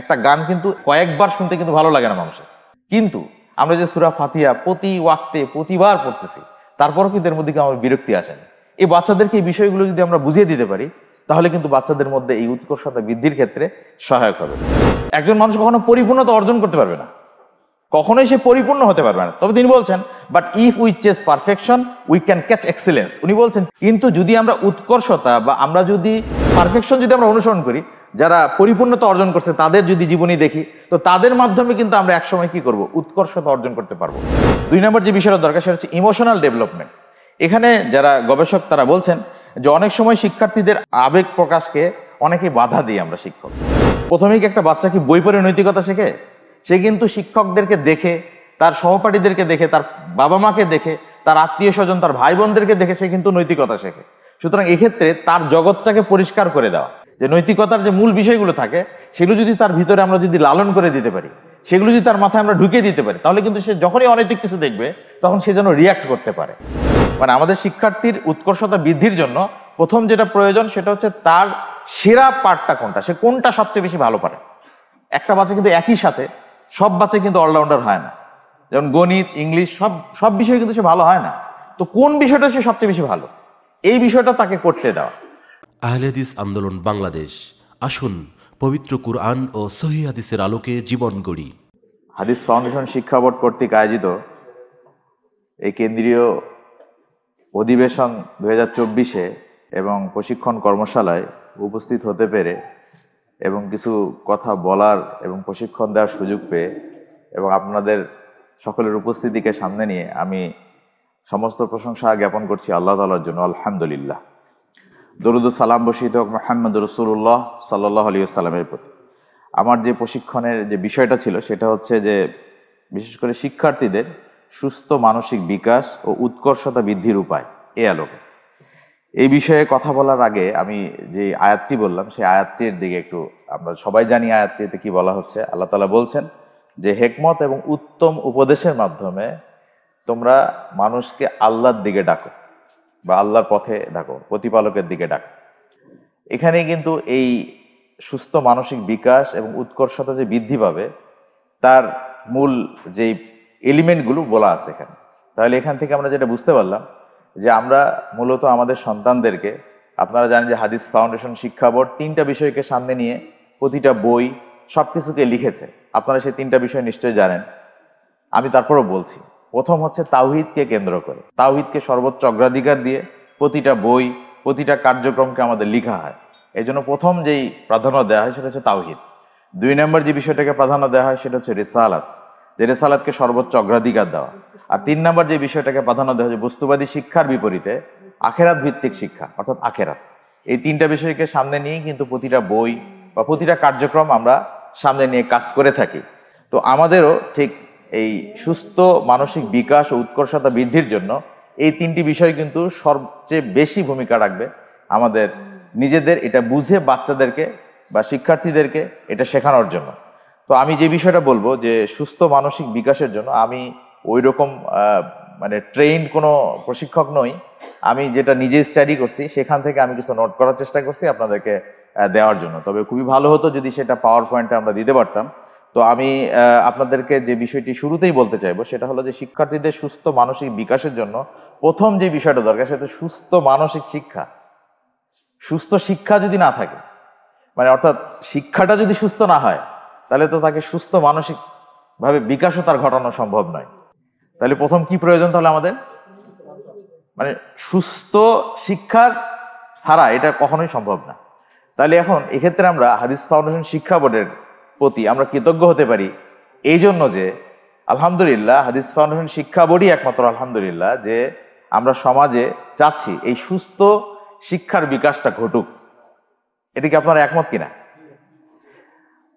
একটা গান কিন্তু কয়েকবার শুনতে কিন্তু ভালো লাগে না মানুষের। কিন্তু আমরা যে সুরা ফাতিয়া প্রতি ওয়াক্তে প্রতিবার পড়তেছি, তারপরও কিন্তু এর মধ্যে কি আমার বিরক্তি আসে না? এই বাচ্চাদেরকে এই বিষয়গুলো যদি আমরা বুঝিয়ে দিতে পারি, তাহলে কিন্তু বাচ্চাদের মধ্যে এই উৎকর্ষতা বৃদ্ধির ক্ষেত্রে সহায়ক হবে। একজন মানুষ কখনো পরিপূর্ণতা অর্জন করতে পারবে না। কখনোই সে পরিপূর্ণ হতে পারবে না। তবে তিনি বলছেন but if we chase perfection we can catch excellence উনি বলছেন, কিন্তু যদি আমরা উৎকর্ষতা বা আমরা যদি পারফেকশন যদি আমরা অনুসরণ করি যারা পরিপূর্ণতা অর্জন করছে, তাদের যদি জীবনী দেখি, তো তাদের মাধ্যমে কিন্তু আমরা একসময় কি করব? উৎকর্ষতা অর্জন করতে পারব। দুই নম্বর যে বিষয়টা দরকার, সেটা হচ্ছে ইমোশনাল ডেভেলপমেন্ট এখানে যারা গবেষক, তারা বলছেন যে অনেক সময় শিক্ষার্থীদের আবেগ প্রকাশকে অনেকে বাধা দিই আমরা শিক্ষক। প্রথমেই একটা বাচ্চা কি বই পড়ে নৈতিকতা শেখে? সে কিন্তু শিক্ষকদেরকে দেখে, তার সহপাঠীদেরকে দেখে, তার বাবা মাকে দেখে, তার আত্মীয় স্বজন, তার ভাই বোনদেরকে দেখে সে কিন্তু নৈতিকতা শেখে। সুতরাং এক্ষেত্রে তার জগৎটাকে পরিষ্কার করে দেওয়া। যে নৈতিকতার যে মূল বিষয়গুলো থাকে, সেগুলো যদি তার ভিতরে আমরা যদি লালন করে দিতে পারি, সেগুলো যদি তার মাথায় আমরা ঢুকিয়ে দিতে পারি, তাহলে কিন্তু সে যখনই অনৈতিক কিছু দেখবে, তখন সে যেন রিয়াক্ট করতে পারে। মানে আমাদের শিক্ষার্থীর উৎকর্ষতা বৃদ্ধির জন্য প্রথম যেটা প্রয়োজন, সেটা হচ্ছে তার সেরা পার্টটা কোনটা, সে কোনটা সবচেয়ে বেশি ভালো পারে। একটা বাচ্চা কিন্তু একই সাথে, সব বাচ্চা কিন্তু অলরাউন্ডার হয় না। যেমন গণিত, ইংলিশ, সব সব বিষয়ে কিন্তু সে ভালো হয় না। তো কোন বিষয়টা সে সবচেয়ে বেশি ভালো? এই বিষয়টা তাকে করতে দেওয়া। আহলেদিস আন্দোলন বাংলাদেশ। আসুন, পবিত্র কুরআন ও সহি হাদিসের আলোকে জীবন গড়ি। হাদিস ফাউন্ডেশন শিক্ষা বোর্ড কর্তৃক আয়োজিত এই কেন্দ্রীয় অধিবেশন দু হাজার চব্বিশে এবং প্রশিক্ষণ কর্মশালায় উপস্থিত হতে পেরে এবং কিছু কথা বলার এবং প্রশিক্ষণ দেওয়ার সুযোগ পেয়ে এবং আপনাদের সকলের উপস্থিতিকে সামনে নিয়ে আমি সমস্ত প্রশংসা জ্ঞাপন করছি আল্লাহ তালার জন্য, আলহামদুলিল্লাহ। দরুদ সালাম বসিত হোক মোহাম্মদ রসুল্লাহ সাল্লাহ আলী আসসালামের প্রতি। আমার যে প্রশিক্ষণের যে বিষয়টা ছিল, সেটা হচ্ছে যে বিশেষ করে শিক্ষার্থীদের সুস্থ মানসিক বিকাশ ও উৎকর্ষতা বৃদ্ধির উপায়, এ আলোকে। এই বিষয়ে কথা বলার আগে আমি যে আয়াতটি বললাম, সেই আয়াতটির দিকে একটু আমরা সবাই জানি আয়াতটিতে কি বলা হচ্ছে। আল্লাহ তালা বলছেন যে, হেকমত এবং উত্তম উপদেশের মাধ্যমে তোমরা মানুষকে আল্লাহর দিকে ডাকো। বা আল্লাহর পথে ডাকো, প্রতিপালকের দিকে ডাকো। এখানে কিন্তু এই সুস্থ মানসিক বিকাশ এবং উৎকর্ষতা যে বৃদ্ধি পাবে, তার মূল যেই এলিমেন্টগুলো বলা আছে এখানে। তাহলে এখান থেকে আমরা যেটা বুঝতে পারলাম, যে আমরা মূলত আমাদের সন্তানদেরকে, আপনারা জানেন যে হাদিস ফাউন্ডেশন শিক্ষা বোর্ড তিনটা বিষয়কে সামনে নিয়ে প্রতিটা বই সব কিছুকে লিখেছে। আপনারা সেই তিনটা বিষয় নিশ্চয়ই জানেন। আমি তারপরও বলছি। প্রথম হচ্ছে তাওহিদকে কেন্দ্র করে। তাওহিদকে সর্বোচ্চ অগ্রাধিকার দিয়ে প্রতিটা বই, প্রতিটা কার্যক্রমকে আমাদের লিখা হয়। এই জন্য প্রথম যেই প্রাধান্য দেওয়া হয় সেটা হচ্ছে তাওহিদ। দুই নম্বর যে বিষয়টাকে প্রাধান্য দেওয়া হয় সেটা হচ্ছে রেসালাত। যে রেসালাতকে সর্বোচ্চ অগ্রাধিকার দেওয়া। আর তিন নম্বর যে বিষয়টাকে প্রাধান্য দেওয়া হয় বস্তুবাদী শিক্ষার বিপরীতে আখেরাত ভিত্তিক শিক্ষা, অর্থাৎ আখেরাত। এই তিনটা বিষয়কে সামনে নিয়েই কিন্তু প্রতিটা বই বা প্রতিটা কার্যক্রম আমরা সামনে নিয়ে কাজ করে থাকি। তো আমাদেরও ঠিক এই সুস্থ মানসিক বিকাশ ও উৎকর্ষতা বৃদ্ধির জন্য এই তিনটি বিষয় কিন্তু সবচেয়ে বেশি ভূমিকা রাখবে। আমাদের নিজেদের এটা বুঝে বাচ্চাদেরকে বা শিক্ষার্থীদেরকে এটা শেখানোর জন্য। তো আমি যে বিষয়টা বলব যে সুস্থ মানসিক বিকাশের জন্য আমি ওই রকম মানে ট্রেইন কোনো প্রশিক্ষক নই। আমি যেটা নিজে স্টাডি করছি, সেখান থেকে আমি কিছু নোট করার চেষ্টা করছি আপনাদেরকে দেওয়ার জন্য। তবে খুবই ভালো হতো যদি সেটা পাওয়ার পয়েন্টে আমরা দিতে পারতাম। তো আমি আপনাদেরকে যে বিষয়টি শুরুতেই বলতে চাইব, সেটা হলো যে শিক্ষার্থীদের সুস্থ মানসিক বিকাশের জন্য প্রথম যে বিষয়টা দরকার, সেটা সুস্থ মানসিক শিক্ষা। সুস্থ শিক্ষা যদি না থাকে মানে অর্থাৎ শিক্ষাটা যদি সুস্থ না হয়, তাহলে তো তাকে সুস্থ মানসিক ভাবে বিকাশও তার ঘটানো সম্ভব নয়। তাহলে প্রথম কি প্রয়োজন তাহলে আমাদের? মানে সুস্থ শিক্ষার ছাড়া এটা কখনোই সম্ভব না। তাহলে এখন এক্ষেত্রে আমরা হাদিস ফাউন্ডেশন শিক্ষা বোর্ডের প্রতি আমরা কৃতজ্ঞ হতে পারি। এই জন্য যে, আলহামদুলিল্লাহ, হাদিস ফাউন্ডেশন শিক্ষা বোর্ডই একমাত্র আলহামদুলিল্লাহ যে, আমরা সমাজে চাচ্ছি এই সুস্থ শিক্ষার বিকাশটা ঘটুক। এটা কি আপনারা একমত কিনা?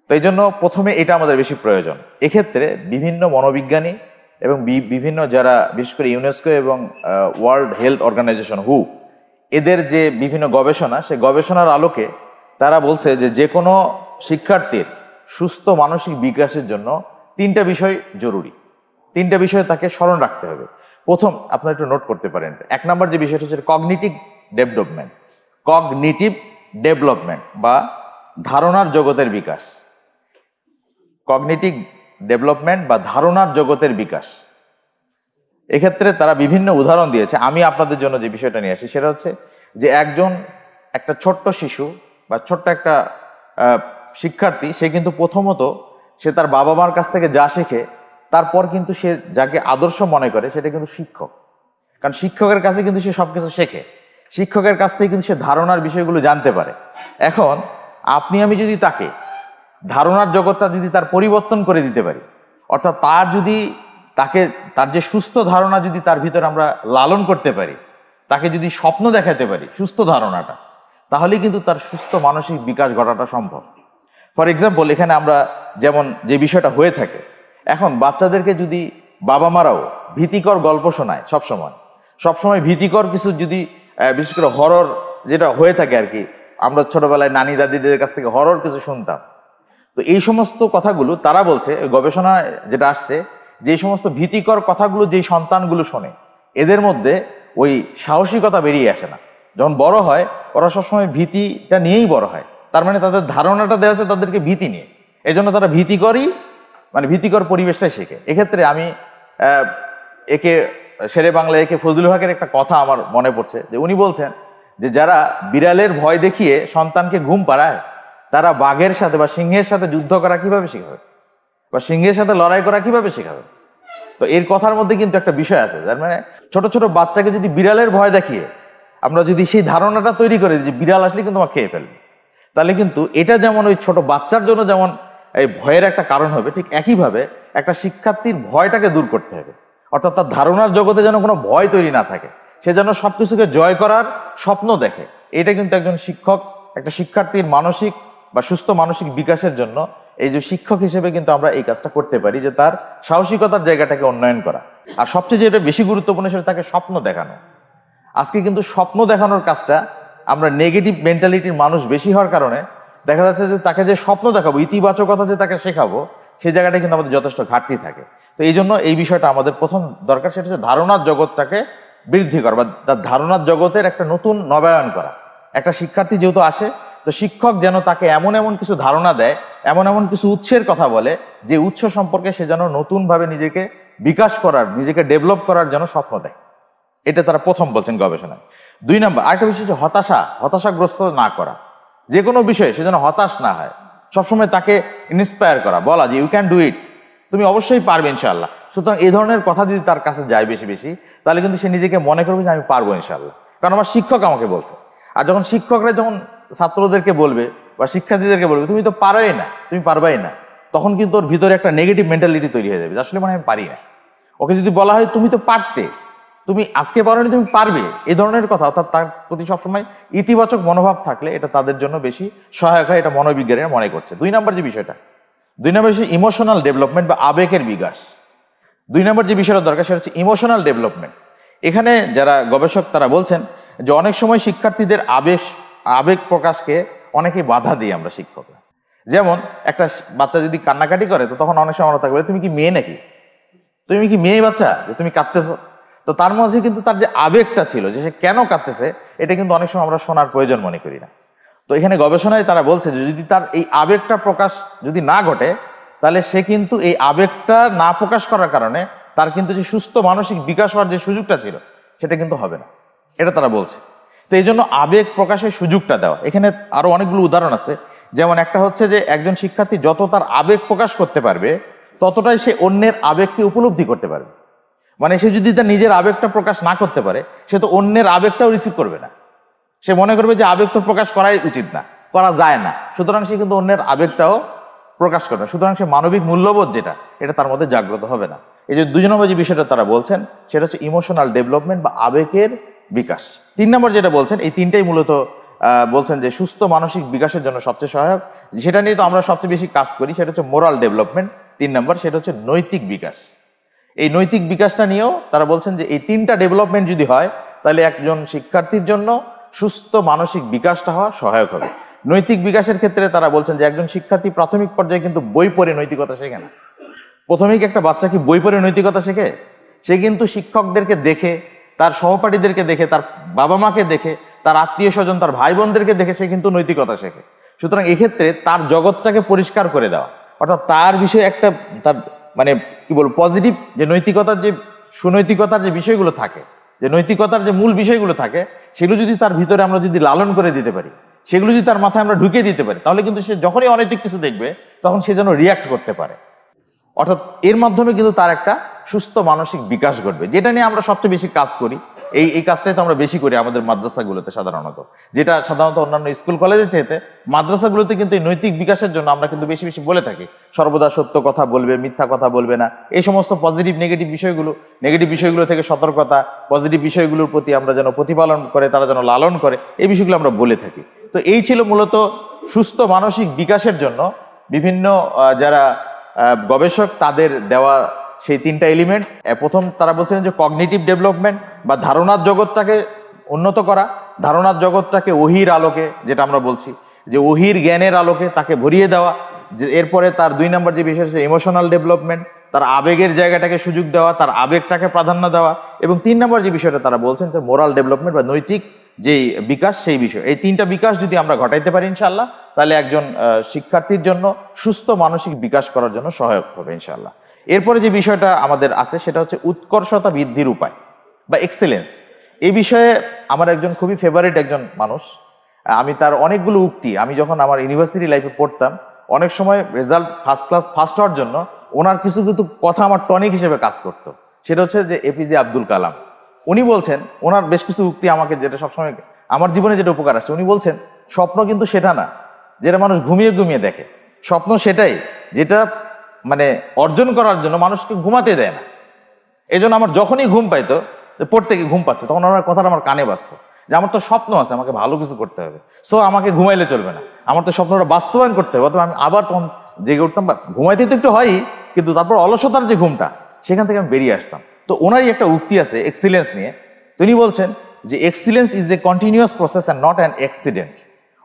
তো এই জন্য প্রথমে এটা আমাদের বেশি প্রয়োজন। এক্ষেত্রে বিভিন্ন মনোবিজ্ঞানী এবং বিভিন্ন যারা, বিশেষ করে ইউনেস্কো এবং ওয়ার্ল্ড হেলথ অর্গানাইজেশন হু এদের যে বিভিন্ন গবেষণা, সে গবেষণার আলোকে তারা বলছে যে যে কোনো শিক্ষার্থীর সুস্থ মানসিক বিকাশের জন্য তিনটা বিষয় জরুরি। তিনটা বিষয় তাকে স্মরণ রাখতে হবে। প্রথম, আপনারা একটু নোট করতে পারেন, এক নম্বর যে বিষয়টা হচ্ছে কগনিটিভ ডেভেলপমেন্ট কগনিটিভ ডেভেলপমেন্ট বা ধারণার জগতের বিকাশ। কগনিটিভ ডেভেলপমেন্ট বা ধারণার জগতের বিকাশ। এক্ষেত্রে তারা বিভিন্ন উদাহরণ দিয়েছে। আমি আপনাদের জন্য যে বিষয়টা নিয়ে আসি, সেটা হচ্ছে যে একজন একটা ছোট্ট শিশু বা ছোট্ট একটা শিক্ষার্থী, সে কিন্তু প্রথমত সে তার বাবা মার কাছ থেকে যা শেখে, তারপর কিন্তু সে যাকে আদর্শ মনে করে, সেটা কিন্তু শিক্ষক। কারণ শিক্ষকের কাছে কিন্তু সে সবকিছু শেখে। শিক্ষকের কাছ থেকে কিন্তু সে ধারণার বিষয়গুলো জানতে পারে। এখন, আপনি, আমি যদি তাকে ধারণার জগৎটা যদি তার পরিবর্তন করে দিতে পারি, অর্থাৎ তার যদি তাকে, তার যে সুস্থ ধারণা যদি তার ভিতরে আমরা লালন করতে পারি, তাকে যদি স্বপ্ন দেখাতে পারি, সুস্থ ধারণাটা তাহলে কিন্তু তার সুস্থ মানসিক বিকাশ ঘটাটা সম্ভব। ফর এক্সাম্পল এখানে আমরা যেমন যে বিষয়টা হয়ে থাকে, এখন বাচ্চাদেরকে যদি বাবা মারাও ভীতিকর গল্প শোনায় সবসময় সবসময় ভীতিকর কিছু যদি বিশেষ করে হরর যেটা হয়ে থাকে আর কি, আমরা ছোটবেলায় নানি দাদিদের কাছ থেকে হরর কিছু শুনতাম। তো এই সমস্ত কথাগুলো তারা বলছে গবেষণা যেটা আসছে, যে সমস্ত ভীতিকর কথাগুলো যেই সন্তানগুলো শোনে, এদের মধ্যে ওই সাহসিকতা বেরিয়ে আসে না। যখন বড় হয়, ওরা সবসময় ভীতিটা নিয়েই বড় হয়। তার মানে তাদের ধারণাটা দেওয়া আছে তাদেরকে ভীতি নিয়ে। এই জন্য তারা ভীতিকরই মানে ভীতিকর পরিবেশটাই শেখে। এক্ষেত্রে আমি একে, শেরে বাংলা একে ফজলুল হকের একটা কথা আমার মনে পড়ছে, যে উনি বলছেন যে যারা বিড়ালের ভয় দেখিয়ে সন্তানকে ঘুম পাড়ায়, তারা বাঘের সাথে বা সিংহের সাথে যুদ্ধ করা কীভাবে শেখাবে? বা সিংহের সাথে লড়াই করা কীভাবে শেখাবে? তো এর কথার মধ্যে কিন্তু একটা বিষয় আছে, যার মানে ছোট ছোট বাচ্চাকে যদি বিড়ালের ভয় দেখিয়ে, আমরা যদি সেই ধারণাটা তৈরি করে যে বিড়াল আসলে কিন্তু আমার খেয়ে ফেলবে। তাহলে কিন্তু এটা যেমন ওই ছোট বাচ্চার জন্য যেমন এই ভয়ের একটা কারণ হবে, ঠিক একইভাবে একটা শিক্ষার্থীর ভয়টাকে দূর করতে হবে। অর্থাৎ তার ধারণার জগতে যেন কোনো ভয় তৈরি না থাকে। সে যেন সবকিছুকে জয় করার স্বপ্ন দেখে। এটা কিন্তু একজন শিক্ষক, একটা শিক্ষার্থীর মানসিক বা সুস্থ মানসিক বিকাশের জন্য এই যে শিক্ষক হিসেবে কিন্তু আমরা এই কাজটা করতে পারি যে তার সাহসিকতার জায়গাটাকে উন্নয়ন করা। আর সবচেয়ে যেটা বেশি গুরুত্বপূর্ণ সেটা তাকে স্বপ্ন দেখানো। আজকে কিন্তু স্বপ্ন দেখানোর কাজটা আমরা নেগেটিভ মেন্টালিটির মানুষ বেশি হওয়ার কারণে দেখা যাচ্ছে যে তাকে যে স্বপ্ন দেখাবো, ইতিবাচকতা যে তাকে শেখাবো সেই জায়গাটা কিন্তু আমাদের যথেষ্ট ঘাটতি থাকে। তো এই জন্য এই বিষয়টা আমাদের প্রথম দরকার, সেটা হচ্ছে ধারণার জগৎটাকে বৃদ্ধি করা বা তার ধারণার জগতের একটা নতুন নবায়ন করা। একটা শিক্ষার্থী যেহেতু আসে, তো শিক্ষক যেন তাকে এমন এমন কিছু ধারণা দেয়, এমন এমন কিছু উৎসের কথা বলে, যে উৎস সম্পর্কে সে যেন নতুনভাবে নিজেকে বিকাশ করার, নিজেকে ডেভেলপ করার যেন স্বপ্ন দেয় এটা তারা প্রথম বলছেন গবেষণায়। দুই নম্বর, আরেকটা বিষয় হচ্ছে হতাশা, হতাশাগ্রস্ত না করা। যে কোনো বিষয়ে সে যেন হতাশ না হয়। সবসময় তাকে ইন্সপায়ার করা, বলা যে ইউ ক্যান ডু ইট তুমি অবশ্যই পারবে ইনশাল্লাহ সুতরাং এই ধরনের কথা যদি তার কাছে যায় বেশি বেশি, তাহলে কিন্তু সে নিজেকে মনে করবে যে, আমি পারব ইনশাল্লাহ কারণ আমার শিক্ষক আমাকে বলছে। আর যখন শিক্ষকরা যখন ছাত্রদেরকে বলবে বা শিক্ষার্থীদেরকে বলবে, তুমি তো পারোই না, তুমি পারবাই না, তখন কিন্তু ওর ভিতরে একটা নেগেটিভ মেন্টালিটি তৈরি হয়ে যাবে আসলে মানে আমি পারি না। ওকে যদি বলা হয়, তুমি তো পারতে। তুমি আজকে পারোনি তুমি পারবে, এ ধরনের কথা, অর্থাৎ তার প্রতি সবসময় ইতিবাচক মনোভাব থাকলে এটা তাদের জন্য বেশি সহায়ক হয়, এটা মনোবিজ্ঞানীরা মনে করছে। দুই নম্বর যে বিষয়টা, দুই নম্বর বিষয় ইমোশনাল ডেভেলপমেন্ট বা আবেগের বিকাশ। দুই নম্বর যে বিষয়টা দরকার, সেটা হচ্ছে ইমোশনাল ডেভেলপমেন্ট এখানে যারা গবেষক, তারা বলছেন যে অনেক সময় শিক্ষার্থীদের আবেশ, আবেগ প্রকাশকে অনেকে বাধা দিই আমরা শিক্ষকরা। যেমন একটা বাচ্চা যদি কান্নাকাটি করে, তো তখন অনেক সময় আমরা তুমি কি মেয়ে নাকি? তুমি কি মেয়ে বাচ্চা? যে তুমি কাঁদতেছো? তো তার মাঝে কিন্তু তার যে আবেগটা ছিল, যে সে কেন কাঁদতেছে, এটা কিন্তু অনেক সময় আমরা শোনার প্রয়োজন মনে করি না। তো এখানে গবেষণায় তারা বলছে যে যদি তার এই আবেগটা প্রকাশ যদি না ঘটে, তাহলে সে কিন্তু এই আবেগটা না প্রকাশ করার কারণে তার কিন্তু যে সুস্থ মানসিক বিকাশ হওয়ার যে সুযোগটা ছিল, সেটা কিন্তু হবে না। এটা তারা বলছে। তো এই জন্য আবেগ প্রকাশের সুযোগটা দেওয়া। এখানে আরও অনেকগুলো উদাহরণ আছে। যেমন একটা হচ্ছে যে একজন শিক্ষার্থী যত তার আবেগ প্রকাশ করতে পারবে, ততটাই সে অন্যের আবেগকে উপলব্ধি করতে পারবে। মানে সে যদি তার নিজের আবেগটা প্রকাশ না করতে পারে, সে তো অন্যের আবেগটাও রিসিভ করবে না। সে মনে করবে যে আবেগ তো প্রকাশ করাই উচিত না, করা যায় না। সুতরাং সে কিন্তু অন্যের আবেগটাও প্রকাশ করবে সুতরাং সে মানবিক মূল্যবোধ যেটা, এটা তার মধ্যে জাগ্রত হবে না। এই যে নম্বর যে বিষয়টা তারা বলছেন, সেটা হচ্ছে ইমোশনাল ডেভেলপমেন্ট বা আবেগের বিকাশ। তিন নম্বর যেটা বলছেন, এই তিনটাই মূলত বলছেন যে সুস্থ মানসিক বিকাশের জন্য সবচেয়ে সহায়ক। সেটা নিয়ে তো আমরা সবচেয়ে বেশি কাজ করি, সেটা হচ্ছে মোরাল ডেভেলপমেন্ট তিন নম্বর, সেটা হচ্ছে নৈতিক বিকাশ। এই নৈতিক বিকাশটা নিয়েও তারা বলছেন যে এই তিনটা ডেভেলপমেন্ট যদি হয়, তাহলে একজন শিক্ষার্থীর জন্য সুস্থ মানসিক বিকাশটা হওয়া সহায়ক হবে। নৈতিক বিকাশের ক্ষেত্রে তারা বলছেন যে একজন শিক্ষার্থী প্রাথমিক পর্যায়ে কিন্তু বই পড়ে নৈতিকতা শেখে না। প্রথমেই একটা বাচ্চা কি বই পড়ে নৈতিকতা শেখে? সে কিন্তু শিক্ষকদেরকে দেখে, তার সহপাঠীদেরকে দেখে, তার বাবা মাকে দেখে, তার আত্মীয় স্বজন, তার ভাই বোনদেরকে দেখে সে কিন্তু নৈতিকতা শেখে। সুতরাং এক্ষেত্রে তার জগৎটাকে পরিষ্কার করে দেওয়া, অর্থাৎ তার বিষয়ে একটা তার মানে কি বলব পজিটিভ যে নৈতিকতার যে সুনৈতিকতার যে বিষয়গুলো থাকে, যে নৈতিকতার যে মূল বিষয়গুলো থাকে, সেগুলো যদি তার ভিতরে আমরা যদি লালন করে দিতে পারি, সেগুলো যদি তার মাথায় আমরা ঢুকিয়ে দিতে পারি, তাহলে কিন্তু সে যখনই অনৈতিক কিছু দেখবে, তখন সে যেন রিয়াক্ট করতে পারে। অর্থাৎ এর মাধ্যমে কিন্তু তার একটা সুস্থ মানসিক বিকাশ ঘটবে, যেটা নিয়ে আমরা সবচেয়ে বেশি কাজ করি। এই এই কাজটাই তো আমরা বেশি করি আমাদের মাদ্রাসাগুলোতে সাধারণত। যেটা সাধারণত অন্যান্য স্কুল কলেজের চেয়েতে মাদ্রাসাগুলোতে কিন্তু এই নৈতিক বিকাশের জন্য আমরা কিন্তু বেশি বেশি বলে থাকি। সর্বদা সত্য কথা বলবে, মিথ্যা কথা বলবে না। এই সমস্ত পজিটিভ নেগেটিভ বিষয়গুলো নেগেটিভ বিষয়গুলো থেকে সতর্কতা পজিটিভ বিষয়গুলোর প্রতি আমরা যেন প্রতিপালন করে, তারা যেন লালন করে, এই বিষয়গুলো আমরা বলে থাকি। তো এই ছিল মূলত সুস্থ মানসিক বিকাশের জন্য বিভিন্ন যারা গবেষক তাদের দেওয়া সেই তিনটা এলিমেন্ট প্রথম তারা বলছিলেন যে কগনিটিভ ডেভেলপমেন্ট বা ধারণার জগৎটাকে উন্নত করা, ধারণার জগৎটাকে ওহির আলোকে, যেটা আমরা বলছি, যে ওহির জ্ঞানের আলোকে তাকে ভরিয়ে দেওয়া, যে এরপরে তার দুই নম্বর যে বিষয় ইমোশনাল ডেভেলপমেন্ট তার আবেগের জায়গাটাকে সুযোগ দেওয়া, তার আবেগটাকে প্রাধান্য দেওয়া, এবং তিন নম্বর যে বিষয়টা তারা বলছেন, যে মোরাল ডেভেলপমেন্ট বা নৈতিক যে বিকাশ, সেই বিষয়। এই তিনটা বিকাশ যদি আমরা ঘটাইতে পারি ইনশাল্লাহ তাহলে একজন শিক্ষার্থীর জন্য সুস্থ মানসিক বিকাশ করার জন্য সহায়ক হবে ইনশাল্লাহ এরপরে যে বিষয়টা আমাদের আছে, সেটা হচ্ছে উৎকর্ষতা বৃদ্ধির উপায় বা এক্সেলেন্স এই বিষয়ে আমার একজন খুবই ফেভারিট একজন মানুষ। আমি তার অনেকগুলো উক্তি, আমি যখন আমার ইউনিভার্সিটি লাইফে পড়তাম, অনেক সময় রেজাল্ট ফার্স্ট ক্লাস ফার্স্ট হওয়ার জন্য ওনার কিছু কিছু কথা আমার টনিক হিসেবে কাজ করতো। সেটা হচ্ছে যে এপিজে আব্দুল কালাম। উনি বলছেন, ওনার বেশ কিছু উক্তি আমাকে যেটা সবসময় আমার জীবনে যেটা উপকার আসছে, উনি বলছেন, স্বপ্ন কিন্তু সেটা না, যেটা মানুষ ঘুমিয়ে ঘুমিয়ে দেখে। স্বপ্ন সেটাই, যেটা মানে অর্জন করার জন্য মানুষকে ঘুমাতে দেয় না। এই জন্য আমার যখনই ঘুম পাইতো পড়তে গিয়ে ঘুম পাচ্ছে, তখন আমার কথাটা আমার কানে বাজতো, যে আমার তো স্বপ্ন আছে, আমাকে ভালো কিছু করতে হবে। সো আমাকে ঘুমাইলে চলবে না। আমার তো স্বপ্নটা বাস্তবায়ন করতে হবে, অথবা আমি আবার তখন জেগে উঠতাম ঘুমাইতে তো একটু হয়ই, কিন্তু তারপর অলসতার যে ঘুমটা, সেখান থেকে আমি বেরিয়ে আসতাম। তো ওনারই একটা উক্তি আছে এক্সিলেন্স নিয়ে। তিনি বলছেন যে excellence is a continuous process and not an accident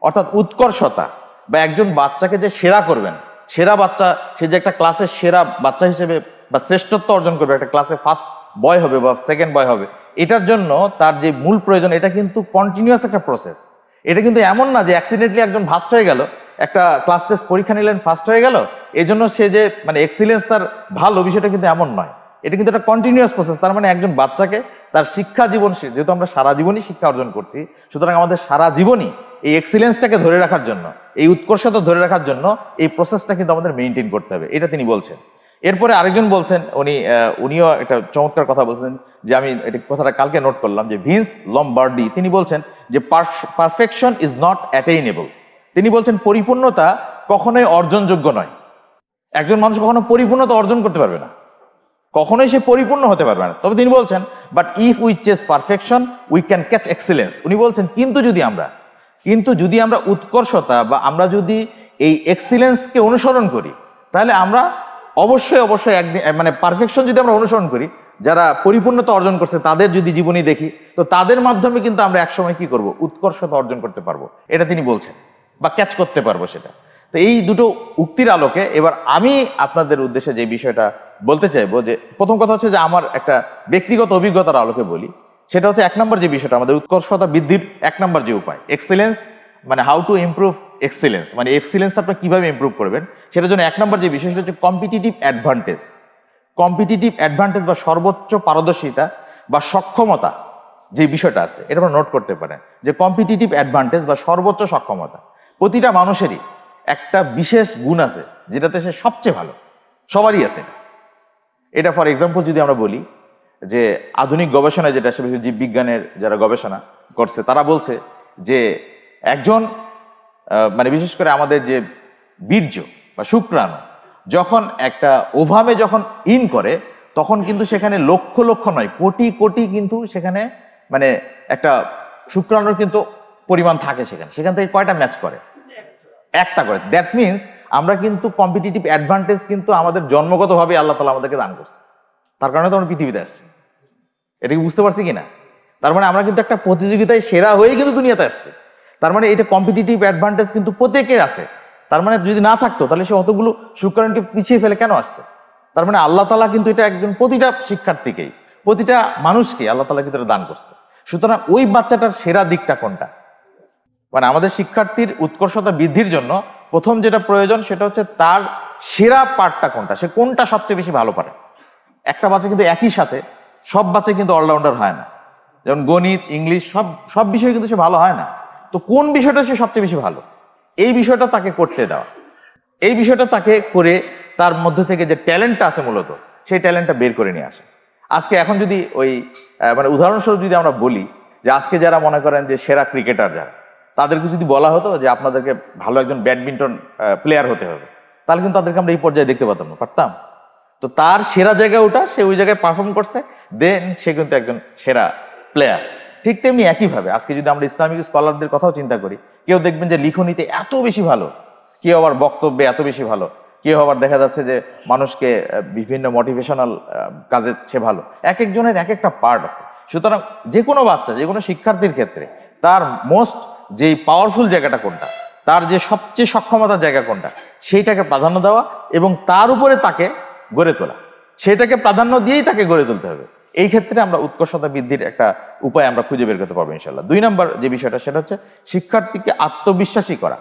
অর্থাৎ উৎকর্ষতা বা একজন বাচ্চাকে যে সেরা করবেন সেরা বাচ্চা, সে যে একটা ক্লাসের সেরা বাচ্চা হিসেবে বা শ্রেষ্ঠত্ব অর্জন করবে, একটা ক্লাসে ফার্স্ট বয় হবে বা সেকেন্ড বয় হবে, এটার জন্য তার যে মূল প্রয়োজন, এটা কিন্তু কন্টিনিউয়াস একটা প্রসেস এটা কিন্তু এমন না যে অ্যাক্সিডেন্টলি একজন ফার্স্ট হয়ে গেল, একটা ক্লাস টেস্ট পরীক্ষা নিলেন ফার্স্ট হয়ে গেল এই জন্য সে যে মানে এক্সিলেন্স তার ভালো বিষয়টা কিন্তু এমন নয়। এটা কিন্তু একটা কন্টিনিউয়াস প্রসেস তার মানে একজন বাচ্চাকে তার শিক্ষা জীবন যেহেতু আমরা সারা জীবনই শিক্ষা অর্জন করছি, সুতরাং আমাদের সারা জীবনই এই এক্সিলেন্সটাকে ধরে রাখার জন্য, এই উৎকর্ষতা ধরে রাখার জন্য এই প্রসেসটা কিন্তু আমাদের মেনটেন করতে হবে। এটা তিনি বলছেন। এরপরে আরেকজন বলছেন, উনি উনিও একটা চমৎকার কথা বলছেন যে আমি এটা কথাটা কালকে নোট করলাম যে ভিন্স লম্বার্ডি, তিনি বলছেন যে পারফেকশন ইজ নট অ্যাটেইনেবল তিনি বলছেন পরিপূর্ণতা কখনোই অর্জনযোগ্য নয়। একজন মানুষ কখনো পরিপূর্ণতা অর্জন করতে পারবে না। কখনোই সে পরিপূর্ণ হতে পারবে না। তবে তিনি বলছেন but if we chase perfection we can catch excellence উনি বলছেন, কিন্তু যদি আমরা, কিন্তু যদি আমরা উৎকর্ষতা বা আমরা যদি এই এক্সিলেন্সকে অনুসরণ করি, তাহলে আমরা অবশ্যই অবশ্যই একদিন মানে পারফেকশন যদি আমরা অনুসরণ করি, যারা পরিপূর্ণতা অর্জন করছে, তাদের যদি জীবনী দেখি, তো তাদের মাধ্যমে কিন্তু আমরা একসময় কি করব? উৎকর্ষতা অর্জন করতে পারব। এটা তিনি বলছেন, বা ক্যাচ করতে পারব সেটা। তো এই দুটো উক্তির আলোকে এবার আমি আপনাদের উদ্দেশ্যে যে বিষয়টা বলতে চাইব যে প্রথম কথা হচ্ছে যে আমার একটা ব্যক্তিগত অভিজ্ঞতার আলোকে বলি, সেটা হচ্ছে এক নম্বর যে বিষয়টা, আমাদের উৎকর্ষতা বৃদ্ধির এক নম্বর যে উপায় এক্সেলেন্স মানে হাউ টু ইমপ্রুভ এক্সিলেন্স মানে এক্সিলেন্স আপনার কীভাবে ইমপ্রুভ করবেন, সেটার জন্য এক নম্বর যে বিষয় সেটা হচ্ছে কম্পিটিটিভ অ্যাডভান্টেজ কম্পিটিটিভ অ্যাডভান্টেজ বা সর্বোচ্চ পারদর্শিতা বা সক্ষমতা যে বিষয়টা আছে, এটা আমরা নোট করতে পারেন, যে কম্পিটিটিভ অ্যাডভান্টেজ বা সর্বোচ্চ সক্ষমতা, প্রতিটা মানুষেরই একটা বিশেষ গুণ আছে, যেটাতে সে সবচেয়ে ভালো, সবারই আছে এটা। ফর এক্সাম্পল যদি আমরা বলি যে আধুনিক গবেষণায় যেটা সে জীববিজ্ঞানের যারা গবেষণা করছে, তারা বলছে যে একজন মানে বিশেষ করে আমাদের যে বীর্য বা শুক্রাণু যখন একটা ওভামে যখন ইন করে, তখন কিন্তু সেখানে লক্ষ লক্ষ নয়, কোটি কোটি কিন্তু সেখানে মানে একটা শুক্রাণুর কিন্তু পরিমাণ থাকে সেখানে সেখান থেকে কয়টা ম্যাচ করে একটা করে। দ্যাটস মিনস আমরা কিন্তু কম্পিটিটিভ অ্যাডভান্টেজ কিন্তু আমাদের জন্মগতভাবে আল্লাহ তালা আমাদেরকে দান করছে। তার কারণে তো আমরা পৃথিবীতে আসছি। এটা কি বুঝতে পারছি কিনা? তার মানে আমরা কিন্তু একটা প্রতিযোগিতায় সেরা হয়েই কিন্তু দুনিয়াতে আসছে। তার মানে এটা কম্পিটিটিভ অ্যাডভান্টেজ কিন্তু প্রত্যেকের আছে। তার মানে যদি না থাকতো, তাহলে সে অতগুলো শুক্রাণুকে পিছিয়ে ফেলে কেন আসছে? তার মানে আল্লাহ তালা কিন্তু এটা একজন প্রতিটা শিক্ষার্থীকেই, প্রতিটা মানুষকে আল্লাহ তালা কিন্তু দান করছে। সুতরাং ওই বাচ্চাটার সেরা দিকটা কোনটা? মানে আমাদের শিক্ষার্থীর উৎকর্ষতা বৃদ্ধির জন্য প্রথম যেটা প্রয়োজন সেটা হচ্ছে তার সেরা পার্টটা কোনটা? সে কোনটা সবচেয়ে বেশি ভালো পারে? একটা বাচ্চা কিন্তু একই সাথে, সব বাচ্চা কিন্তু অলরাউন্ডার হয় না। যেমন গণিত, ইংলিশ, সব সব বিষয়ে কিন্তু সে ভালো হয় না। তো কোন বিষয়টা সে সবচেয়ে বেশি ভালো? এই বিষয়টা তাকে করতে দেওয়া। এই বিষয়টা তাকে করে তার মধ্যে থেকে যে ট্যালেন্টটা আছে মূলত, সেই ট্যালেন্টটা বের করে নিয়ে আসে। আজকে এখন যদি ওই মানে উদাহরণস্বরূপ যদি আমরা বলি যে আজকে যারা মনে করেন যে সেরা ক্রিকেটার যারা তাদেরকে যদি বলা হতো যে আপনাদেরকে ভালো একজন ব্যাডমিন্টন প্লেয়ার হতে হবে, তাহলে কিন্তু তাদেরকে আমরা এই পর্যায়ে দেখতে পারতাম না, পারতাম। তো তার সেরা জায়গা ওটা, সে ওই জায়গায় পারফর্ম করছে দেন সে কিন্তু একজন সেরা প্লেয়ার ঠিক তেমনি একইভাবে, আজকে যদি আমরা ইসলামিক স্কলারদের কথাও চিন্তা করি, কেউ দেখবেন যে লিখনিতে এত বেশি ভালো, কেউ আবার বক্তব্যে এত বেশি ভালো, কেউ আবার দেখা যাচ্ছে যে মানুষকে বিভিন্ন মোটিভেশনাল কাজে সে ভালো। এক একজনের এক একটা পার্ট আছে। সুতরাং যে কোনো বাচ্চা, যে কোনো শিক্ষার্থীর ক্ষেত্রে তার মোস্ট যেই পাওয়ারফুল জায়গাটা কোনটা? তার যে সবচেয়ে সক্ষমতার জায়গা কোনটা? সেইটাকে প্রাধান্য দেওয়া এবং তার উপরে তাকে গড়ে তোলা। সেটাকে প্রাধান্য দিয়েই তাকে গড়ে তুলতে হবে। এই ক্ষেত্রে আমরা উৎকর্ষতা বৃদ্ধির একটা উপায় আমরা খুঁজে বের করতে পারব ইনশাল্লাহ দুই নম্বর যে বিষয়টা, সেটা হচ্ছে শিক্ষার্থীকে আত্মবিশ্বাসী করা।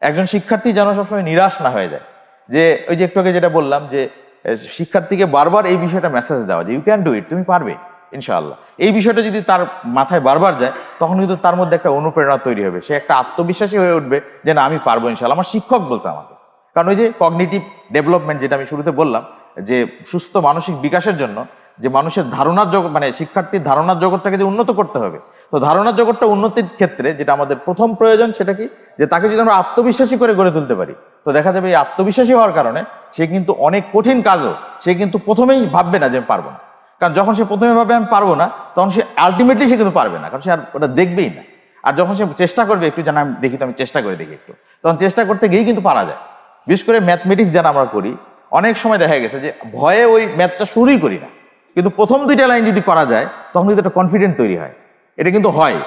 একজন শিক্ষার্থী যেন সবসময় নিরাশ না হয়ে যায়। যে ওই যে একটু আগে যেটা বললাম যে শিক্ষার্থীকে বারবার এই বিষয়টা মেসেজ দেওয়া যে ইউ ক্যান ডু ইট তুমি পারবে। ইনশাআল্লাহ। এই বিষয়টা যদি তার মাথায় বারবার যায়, তখন কিন্তু তার মধ্যে একটা অনুপ্রেরণা তৈরি হবে। সে একটা আত্মবিশ্বাসী হয়ে উঠবে যে, না, আমি পারব ইনশাআল্লাহ। আমার শিক্ষক বলছে আমাকে। কারণ ওই যে কগনিটিভ ডেভেলপমেন্ট যেটা আমি শুরুতে বললাম, যে সুস্থ মানসিক বিকাশের জন্য যে মানুষের ধারণার জগৎ মানে শিক্ষার্থীর ধারণার জগৎটাকে যে উন্নত করতে হবে, তো ধারণার জগৎটা উন্নতির ক্ষেত্রে যেটা আমাদের প্রথম প্রয়োজন সেটা কি? যে তাকে যদি আমরা আত্মবিশ্বাসী করে গড়ে তুলতে পারি, তো দেখা যাবে এই আত্মবিশ্বাসী হওয়ার কারণে সে কিন্তু অনেক কঠিন কাজও সে কিন্তু প্রথমেই ভাববে না যে আমি পারব না। কারণ যখন সে প্রথমে ভাবে আমি পারব না, তখন সে আলটিমেটলি সে কিন্তু পারবে না, কারণ সে আর ওটা দেখবেই না। আর যখন সে চেষ্টা করবে একটু যেন আমি দেখি তো আমি চেষ্টা করে দেখি একটু, তখন চেষ্টা করতে গিয়েই কিন্তু পারা যায়। বিশেষ করে ম্যাথমেটিক্স যেন আমরা করি, অনেক সময় দেখা গেছে যে ভয়ে ওই ম্যাথটা শুরুই করি না। কিন্তু প্রথম দুইটা লাইন যদি করা যায়, তখন কিন্তু একটা কনফিডেন্ট তৈরি হয়। এটা কিন্তু হয়।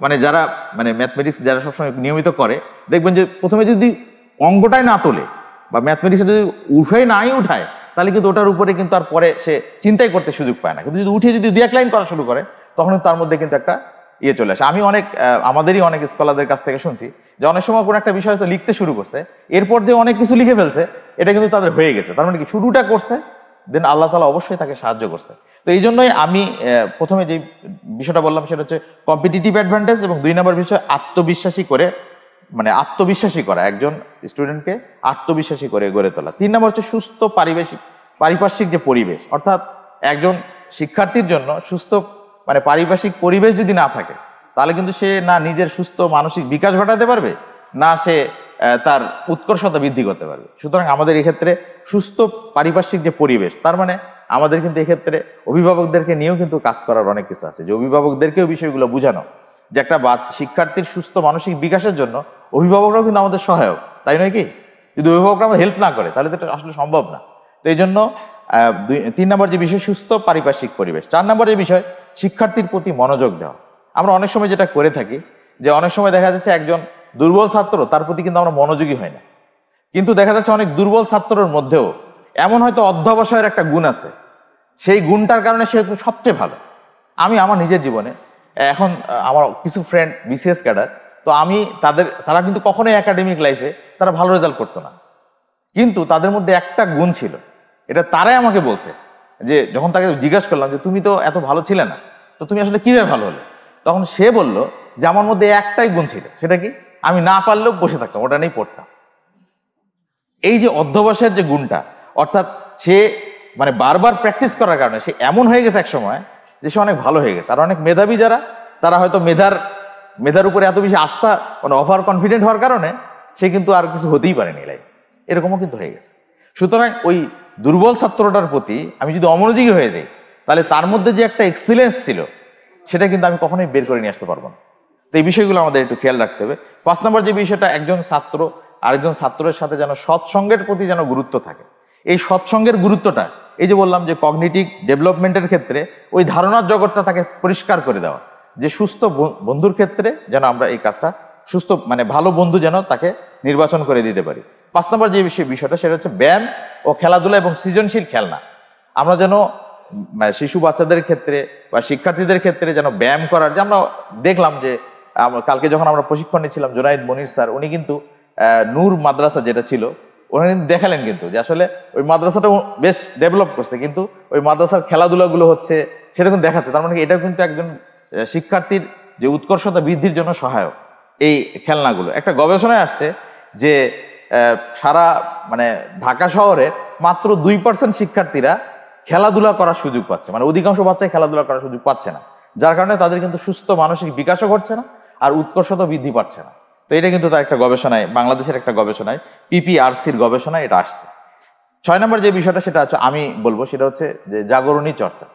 মানে যারা মানে ম্যাথমেটিক্স যারা সবসময় নিয়মিত করে, দেখবেন যে প্রথমে যদি অঙ্কটাই না তোলে বা ম্যাথমেটিক্সে যদি উঠাই নাই উঠায় তাহলে কিন্তু ওটার উপরে কিন্তু আর পরে সে চিন্তাই করতে সুযোগ পায় না। কিন্তু যদি উঠে যদি দু এক লাইন করা শুরু করে তখন তার মধ্যে কিন্তু একটা ইয়ে চলে আসে। আমি অনেক আমাদেরই অনেক স্কলারদের কাছ থেকে শুনছি যে অনেক সময় কোনো একটা বিষয় তো লিখতে শুরু করছে, এরপর যে অনেক কিছু লিখে ফেলছে, এটা কিন্তু তাদের হয়ে গেছে। তার মানে কি? শুরুটা করছে দেন আল্লাহ তালা অবশ্যই তাকে সাহায্য করছে। তো এই জন্যই আমি প্রথমে যে বিষয়টা বললাম, সেটা হচ্ছে কম্পিটিটিভ অ্যাডভান্টেজ এবং দুই নম্বর বিষয় আত্মবিশ্বাসী করে মানে আত্মবিশ্বাসী করা, একজন স্টুডেন্টকে আত্মবিশ্বাসী করে গড়ে তোলা। তিন নম্বর হচ্ছে সুস্থ পারিবেশিক, পারিপার্শ্বিক যে পরিবেশ, অর্থাৎ একজন শিক্ষার্থীর জন্য সুস্থ মানে পারিপার্শ্বিক পরিবেশ যদি না থাকে, তাহলে কিন্তু সে না নিজের সুস্থ মানসিক বিকাশ ঘটাতে পারবে, না সে তার উৎকর্ষতা বৃদ্ধি করতে পারবে। সুতরাং আমাদের এক্ষেত্রে সুস্থ পারিপার্শ্বিক যে পরিবেশ, তার মানে আমাদের কিন্তু এক্ষেত্রে অভিভাবকদেরকে নিয়েও কিন্তু কাজ করার অনেক কিছু আছে। যে অভিভাবকদেরকেও বিষয়গুলো বোঝানো যে একটা শিক্ষার্থীর সুস্থ মানসিক বিকাশের জন্য অভিভাবকরাও কিন্তু আমাদের সহায়ক, তাই নয় কি? যদি অভিভাবকরা আমার হেল্প না করে, তাহলে তো এটা আসলে সম্ভব না। তো এই জন্য তিন নম্বর যে বিষয়, সুস্থ পারিপার্শ্বিক পরিবেশ। চার নম্বর যে বিষয়, শিক্ষার্থীর প্রতি মনোযোগ দেওয়া। আমরা অনেক সময় যেটা করে থাকি, যে অনেক সময় দেখা যাচ্ছে একজন দুর্বল ছাত্র, তার প্রতি কিন্তু আমরা মনোযোগী হয় না। কিন্তু দেখা যাচ্ছে অনেক দুর্বল ছাত্রর মধ্যেও এমন হয়তো অধ্যবসায়ের একটা গুণ আছে। সেই গুণটার কারণে সে সবচেয়ে ভালো। আমি আমার নিজের জীবনে এখন আমার কিছু ফ্রেন্ড বিসিএস ক্যাডার তো আমি তাদের, তারা কিন্তু কখনোই একাডেমিক লাইফে তারা ভালো রেজাল্ট করতো না। কিন্তু তাদের মধ্যে একটা গুণ ছিল। এটা তারাই আমাকে বলছে যে, যখন তাকে জিজ্ঞাসা করলাম যে, তুমি তো এত ভালো ছিলে না, তো তুমি আসলে কীভাবে ভালো হলে? তখন সে বলল যে, আমার মধ্যে একটাই গুণ ছিল, সেটা কি? আমি না পারলেও বসে থাকতাম, ওটা নিয়েই পড়তাম। এই যে অধ্যবসায়ের যে গুণটা, অর্থাৎ সে মানে বারবার প্র্যাকটিস করার কারণে সে এমন হয়ে গেছে এক সময় যে সে অনেক ভালো হয়ে গেছে। আর অনেক মেধাবী যারা, তারা হয়তো মেধার মেধার উপরে এত বেশি আস্থা মানে ওভার কনফিডেন্ট হওয়ার কারণে সে কিন্তু আর কিছু হতেই পারেনি লাইফ এরকমও কিন্তু হয়ে গেছে। সুতরাং ওই দুর্বল ছাত্রটার প্রতি আমি যদি অমনোযোগী হয়ে যাই, তাহলে তার মধ্যে যে একটা এক্সিলেন্স ছিল, সেটা কিন্তু আমি কখনোই বের করে নিয়ে আসতে পারব না। তো এই বিষয়গুলো আমাদের একটু খেয়াল রাখতে হবে। পাঁচ নম্বর যে বিষয়টা, একজন ছাত্র, আরেকজন ছাত্রের সাথে যেন সৎসঙ্গের প্রতি যেন গুরুত্ব থাকে। এই সৎসঙ্গের গুরুত্বটা এই যে বললাম যে কগনিটিভ ডেভেলপমেন্টের ক্ষেত্রে ওই ধারণার জগৎটা তাকে পরিষ্কার করে দেওয়া। যে সুস্থ বন্ধুর ক্ষেত্রে যেন আমরা এই কাজটা সুস্থ মানে ভালো বন্ধু যেন তাকে নির্বাচন করে দিতে পারি। পাঁচ নম্বর যে বিষয়, বিষয়টা, সেটা হচ্ছে ব্যায়াম ও খেলাধুলা এবং সৃজনশীল খেলনা। আমরা যেন শিশু বাচ্চাদের ক্ষেত্রে বা শিক্ষার্থীদের ক্ষেত্রে যেন ব্যায়াম করার, যে আমরা দেখলাম যে কালকে যখন আমরা প্রশিক্ষণ নিচ্ছিলাম জোনাইদ মনির স্যার, উনি কিন্তু নূর মাদ্রাসা যেটা ছিল কিন্তু দেখালেন কিন্তু যে আসলে ওই মাদ্রাসাটা বেশ ডেভেলপ করছে, কিন্তু ওই মাদ্রাসার খেলাধুলাগুলো হচ্ছে সেটা কিন্তু দেখাচ্ছে। তার মানে কি? এটাও কিন্তু একজন শিক্ষার্থীর যে উৎকর্ষতা বৃদ্ধির জন্য সহায়ক এই খেলনাগুলো। একটা গবেষণায় আসছে যে সারা মানে ঢাকা শহরে মাত্র দুই পার্সেন্ট শিক্ষার্থীরা খেলাধুলা করার সুযোগ পাচ্ছে। মানে অধিকাংশ বাচ্চাই খেলাধুলা করার সুযোগ পাচ্ছে না। যার কারণে তাদের কিন্তু সুস্থ মানসিক বিকাশও ঘটছে না আর উৎকর্ষতা বৃদ্ধি পাচ্ছে না। তো এটা কিন্তু তার একটা গবেষণায়, বাংলাদেশের একটা গবেষণায় পিপিআরসির গবেষণায় এটা আসছে। ছয় নম্বর যে বিষয়টা সেটা হচ্ছে, আমি বলব সেটা হচ্ছে যে জাগরণী চর্চা।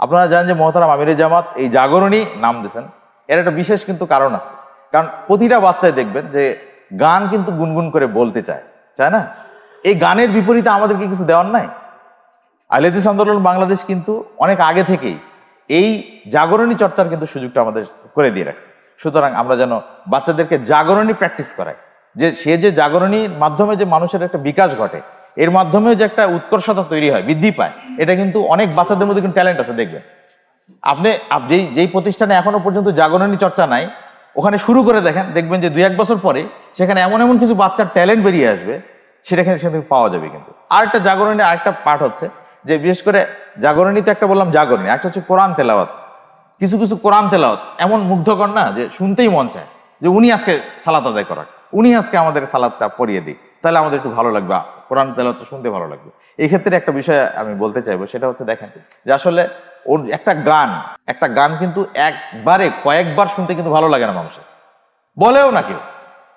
আপনারা জানেন যে মহতারাম আমিরে জামাত এই জাগরণী নাম দিয়েছেন। এর একটা বিশেষ কিন্তু কারণ আছে। কারণ প্রতিটা বাচ্চায় দেখবেন যে গান কিন্তু গুনগুন করে বলতে চায় চায় না? এই গানের বিপরীতে আমাদেরকে কিছু দেওয়ার নাই। আহলেদিস আন্দোলন বাংলাদেশ কিন্তু অনেক আগে থেকেই এই জাগরণী চর্চার কিন্তু সুযোগটা আমাদের করে দিয়ে রাখছে। সুতরাং আমরা যেন বাচ্চাদেরকে জাগরণী প্র্যাকটিস করাই। যে, সে যে জাগরণীর মাধ্যমে যে মানুষের একটা বিকাশ ঘটে, এর মাধ্যমে যে একটা উৎকর্ষতা তৈরি হয়, বৃদ্ধি পায়, এটা কিন্তু অনেক বাচ্চাদের মধ্যে কিন্তু ট্যালেন্ট আছে, দেখবেন। আপনি যেই যেই প্রতিষ্ঠানে এখনও পর্যন্ত জাগরণী চর্চা নাই, ওখানে শুরু করে দেখেন, দেখবেন যে দুই এক বছর পরে সেখানে এমন এমন কিছু বাচ্চার ট্যালেন্ট বেরিয়ে আসবে, সেটা এখানে সেখান থেকে পাওয়া যাবে কিন্তু। আরেকটা জাগরণী, আরেকটা পার্ট হচ্ছে যে, বিশেষ করে জাগরণীতে একটা বললাম জাগরণী, একটা হচ্ছে কোরআন তেলাওয়াত। কিছু কিছু কোরআন তেলাওয়াত, এমন মুগ্ধকর না যে শুনতেই মন চায় যে উনি আজকে সালাত আদায় করার উনি আজকে আমাদের সালাদটা পড়িয়ে দিই তাহলে আমাদের একটু ভালো লাগবে কোরআন তেলাওয়াতটা শুনতে ভালো লাগবে। এই ক্ষেত্রে একটা বিষয় আমি বলতে চাইব, সেটা হচ্ছে দেখেন যে আসলে ওর একটা গান একটা গান কিন্তু একবারে কয়েকবার শুনতে কিন্তু ভালো লাগে না মানুষের। বলেও না কেউ।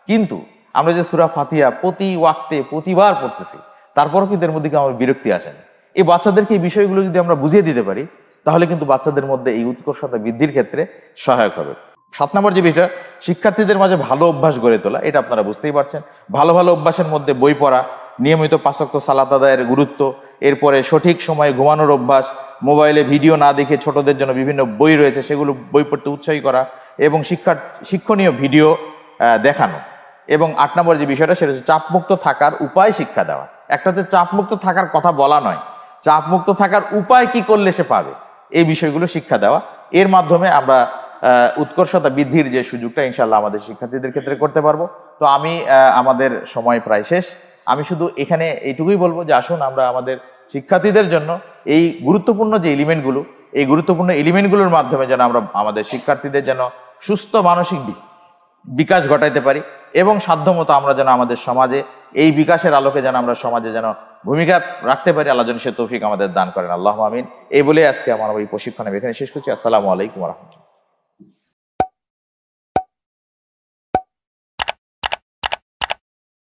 কিন্তু আমরা যে সুরা ফাতিয়া প্রতি ওয়াক্তে প্রতিবার পড়তেছি, তারপরও কিন্তু এর মধ্যে আমার বিরক্তি আসে না এই বাচ্চাদেরকে এই বিষয়গুলো যদি আমরা বুঝিয়ে দিতে পারি তাহলে কিন্তু বাচ্চাদের মধ্যে এই উৎকর্ষতা বৃদ্ধির ক্ষেত্রে সহায়ক হবে। সাত নম্বর যে বিষয়টা, শিক্ষার্থীদের মাঝে ভালো অভ্যাস গড়ে তোলা, এটা আপনারা বুঝতেই পারছেন। ভালো ভালো অভ্যাসের মধ্যে বই পড়া, নিয়মিত পাঁচক্ত সালাত আদায়ের গুরুত্ব, এরপরে সঠিক সময়ে ঘুমানোর অভ্যাস, মোবাইলে ভিডিও না দেখে ছোটদের জন্য বিভিন্ন বই রয়েছে, সেগুলো বই পড়তে উৎসাহী করা এবং শিক্ষার, শিক্ষণীয় ভিডিও দেখানো। এবং আট নম্বর যে বিষয়টা, সেটা হচ্ছে চাপমুক্ত থাকার উপায় শিক্ষা দেওয়া। একটা হচ্ছে চাপমুক্ত থাকার কথা বলা নয়। চাপমুক্ত থাকার উপায় কি করলে সে পাবে? এই বিষয়গুলো শিক্ষা দেওয়া। এর মাধ্যমে আমরা উৎকর্ষতা বৃদ্ধির যে সুযোগটা ইনশাল্লাহ আমাদের শিক্ষার্থীদের ক্ষেত্রে করতে পারব। তো আমি আমাদের সময় প্রায় শেষ। আমি শুধু এখানে এইটুকুই বলব যে আসুন আমরা আমাদের শিক্ষার্থীদের জন্য এই গুরুত্বপূর্ণ যে এলিমেন্টগুলো, এই গুরুত্বপূর্ণ এলিমেন্টগুলোর মাধ্যমে যেন আমরা আমাদের শিক্ষার্থীদের যেন সুস্থ মানসিক বিকাশ ঘটাইতে পারি এবং সাধ্যমতো আমরা যেন আমাদের সমাজে এই বিকাশের আলোকে যেন আমরা সমাজে যেন ভূমিকা রাখতে পারি, আল্লাহ যেন সে তৌফিক আমাদের দান করেন। আল্লাহ আমিন। এই বলে আজকে আমার ওই প্রশিক্ষণ আমি এখানে শেষ করছি। আসসালামু আলাইকুম রহমতুল্লাহ।